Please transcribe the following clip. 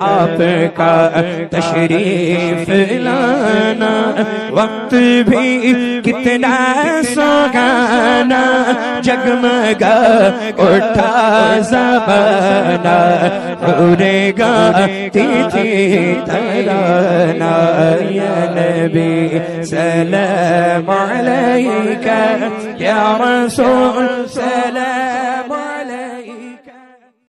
آپ کا تشریف لانا وقت بھی کتنا سوگانا جگمگا اٹھا زبانا اڑے گا تیتھی ترانا یا نبی سلام علیکہ یا رسول سلام